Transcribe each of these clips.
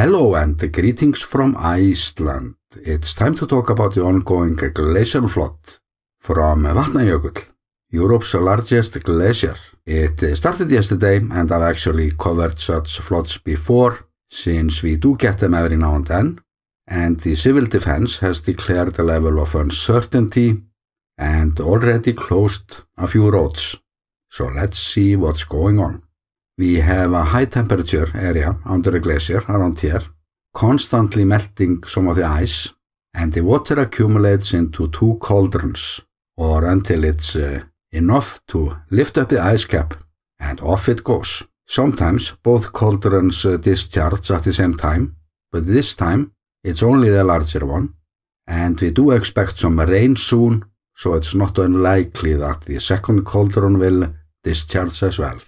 Hello and greetings from Iceland. It's time to talk about the ongoing glacial flood from Vatnajökull, Europe's largest glacier. It started yesterday and I've actually covered such floods before since we do get them every now and then and the civil defense has declared a level of uncertainty and already closed a few roads. So let's see what's going on. We have a high temperature area under the glacier around here, constantly melting some of the ice, and the water accumulates into two cauldrons, or until it's uh, enough to lift up the ice cap, and off it goes. Sometimes both cauldrons uh, discharge at the same time, but this time it's only the larger one, and we do expect some rain soon, so it's not unlikely that the second cauldron will discharge as well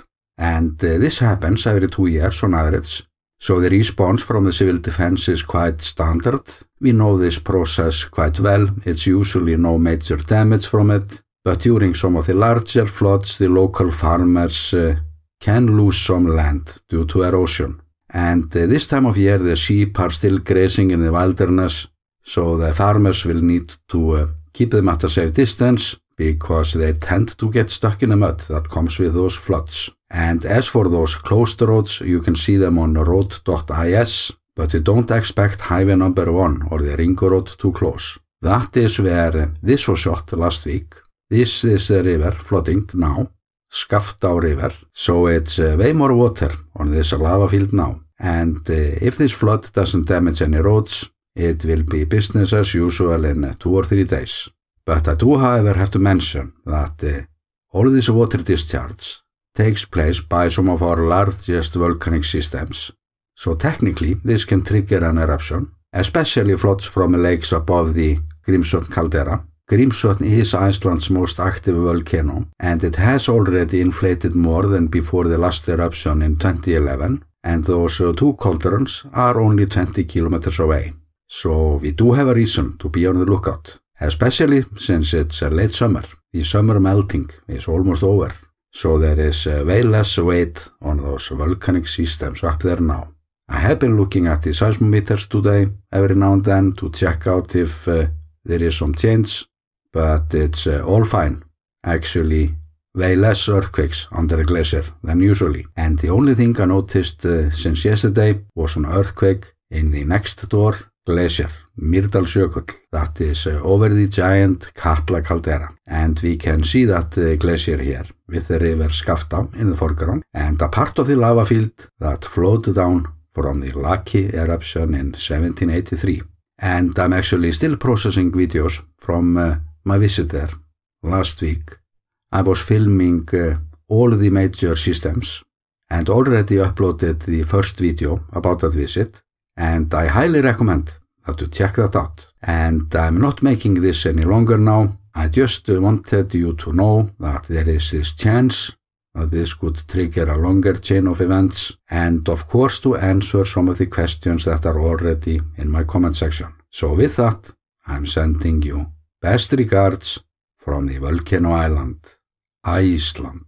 and uh, this happens every two years on average. So the response from the civil defense is quite standard. We know this process quite well. It's usually no major damage from it, but during some of the larger floods, the local farmers uh, can lose some land due to erosion. And uh, this time of year, the sheep are still grazing in the wilderness, so the farmers will need to uh, keep them at a safe distance because they tend to get stuck in the mud that comes with those floods. And as for those closed roads, you can see them on road.is, but you don't expect highway number 1 or the ring road to close. That is where this was shot last week. This is the river flooding now, Skaftá River, so it's uh, way more water on this lava field now. And uh, if this flood doesn't damage any roads, it will be business as usual in uh, two or three days. But I do however have to mention that all this water discharge takes place by some of our largest volcanic systems. So technically this can trigger an eruption, especially floods from lakes above the Grímsvötn caldera. Grímsvötn is Iceland's most active volcano and it has already inflated more than before the last eruption in 2011 and those two cauldrons are only 20 kilometers away. So we do have a reason to be on the lookout, especially since it's a late summer. The summer melting is almost over. So there is uh, way less weight on those volcanic systems up there now. I have been looking at the seismometers today every now and then to check out if uh, there is some change, but it's uh, all fine. Actually, way less earthquakes under the glacier than usually. And the only thing I noticed uh, since yesterday was an earthquake in the next door glacier, Mýrdalsjökull, that is uh, over the giant Katla caldera. And we can see that uh, glacier here with the river Skaftá in the foreground and a part of the lava field that flowed down from the Laki eruption in 1783. And I'm actually still processing videos from uh, my visit there last week. I was filming uh, all the major systems and already uploaded the first video about that visit and I highly recommend that you check that out. And I'm not making this any longer now. I just wanted you to know that there is this chance that this could trigger a longer chain of events and of course to answer some of the questions that are already in my comment section. So with that, I'm sending you best regards from the volcano island, Iceland.